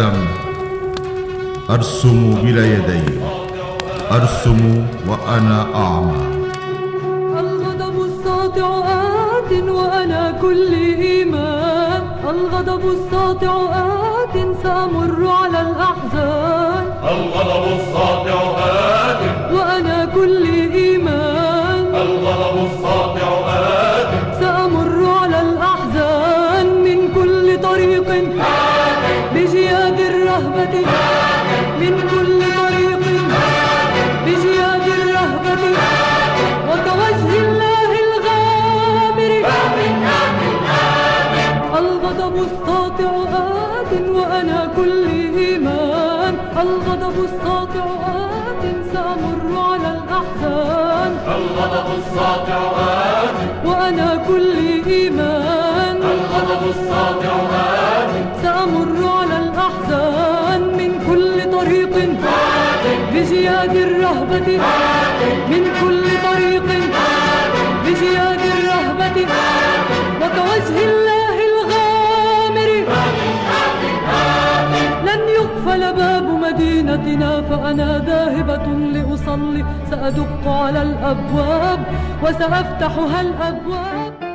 آدم. أرسم بلا يدي. أرسم وأنا أعمى. الغضب الساطع آت وأنا كل إيمان. الغضب الساطع آت سأمر على الأحزان. الغضب الساطع آت وأنا كل الغضب الساطع آت وأنا كل إيمان. الغضب الساطع آت سأمر على الأحزان. الغضب الساطع آت وأنا كل إيمان. الغضب الساطع آت سأمر على الأحزان. من كل طريق بجياد الرهبة من كل مدينتنا فأنا ذاهبة لأصلي. سأدق على الأبواب وسأفتحها الأبواب